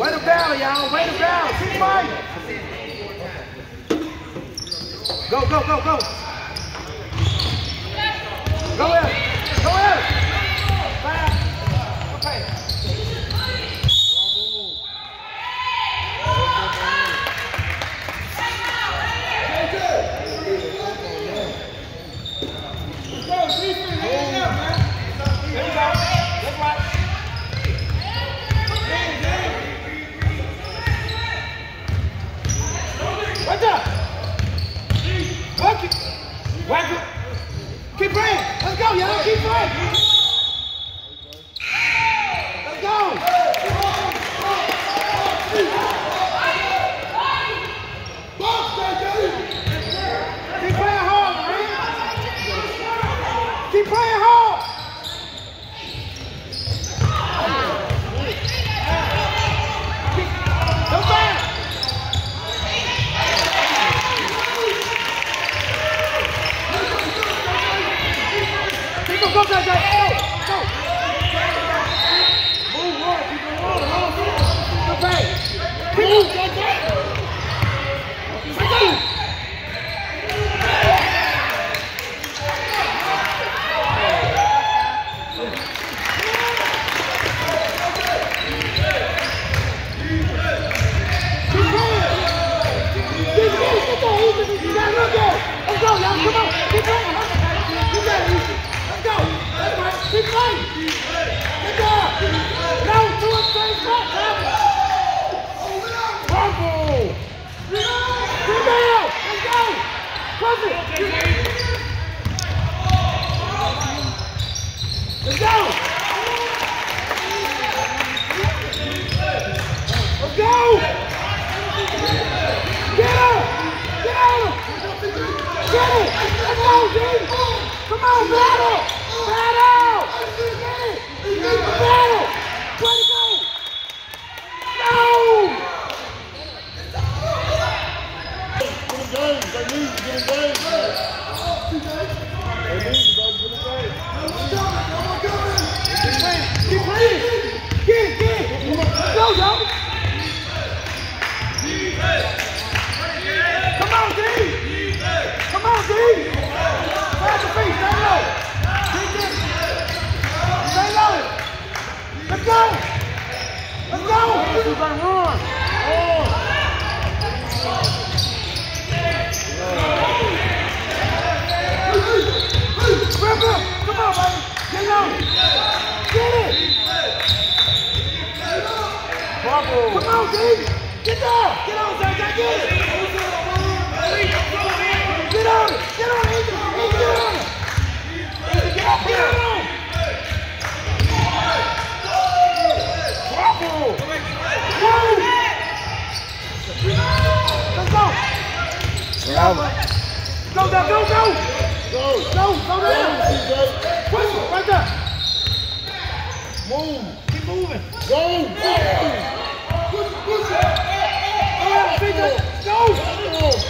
Way to battle, y'all. Way to battle. Keep fighting. Go, go, go, go. Go ahead. Go ahead. Fast. Okay. There you go. That's right. Out. Work it. Work it. Keep playing. Let's go, y'all. Keep playing. Let's go. Keep playing hard, man. Keep playing hard. Keep- Go back. Keep on, go, go, go, go, go. Move, roll, keep on rolling, roll, roll. Go back. Keep on, go, go. Let's go. Keep going. Keep going. Keep going. You gotta look at it. Let's go, y'all. Come on. Keep going. You got it, Easy. Let's go. That's right. Keep playing. Good job. Go to a straight shot, Travis. Bravo. Rebound. Let's go. Push it. Let's go. Let's go. Get him! Get him! Get it! Let's go, Come on! Battle! Get it! Battle! Way to go! No! Keep playing! Get it, get it! Let's go, y'all! Come on, D! Come on, D! Grab the feet, stay low! Keep it. Stay low! Let's go! Let's go! We're gonna run! Grab him! Come on, baby! Get on, it! Get on it! Get on it! Get on it! Get on it! Let's go! Go, down, go, go! Go! Go, go down! Push it, right there! Move! Keep moving! Go! Push, push it! Go ahead, CJ! Go!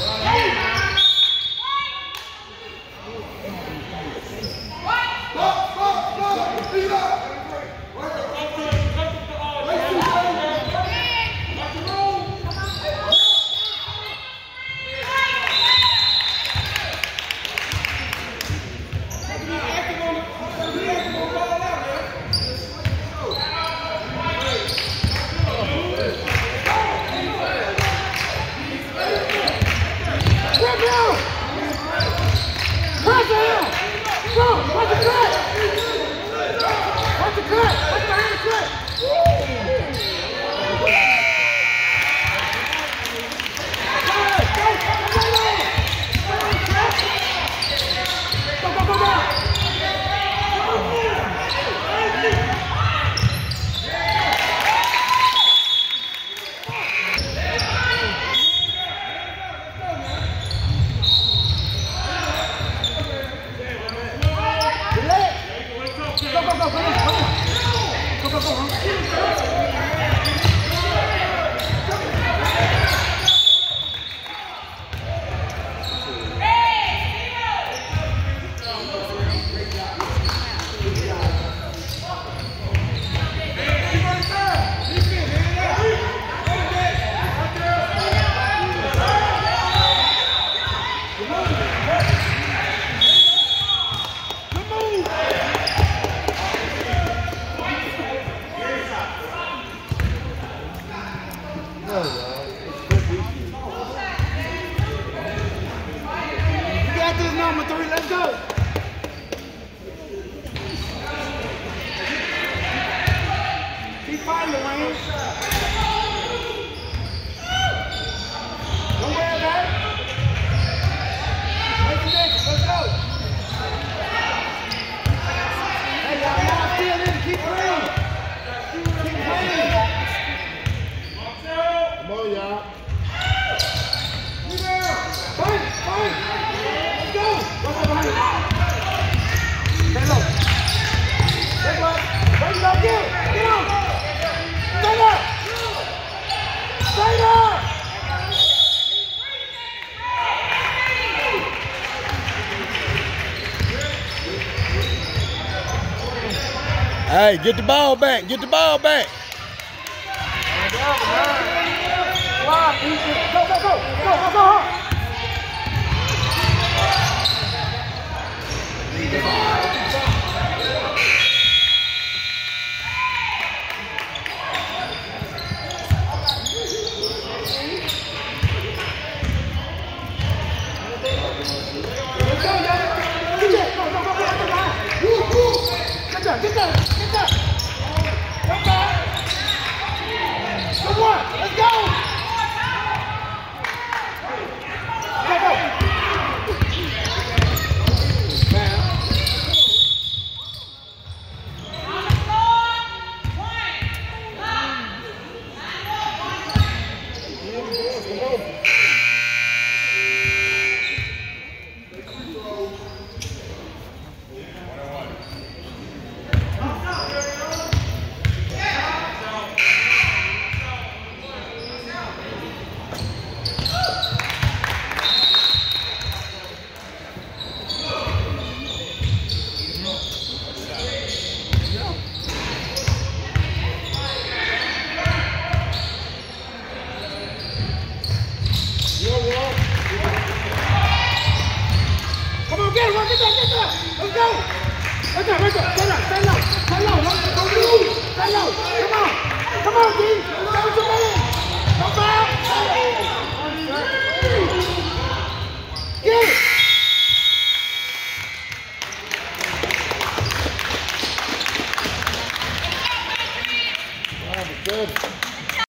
Amen. Got this number three. Let's go. Hey, get the ball back. Get the ball back. Get down, get down. go!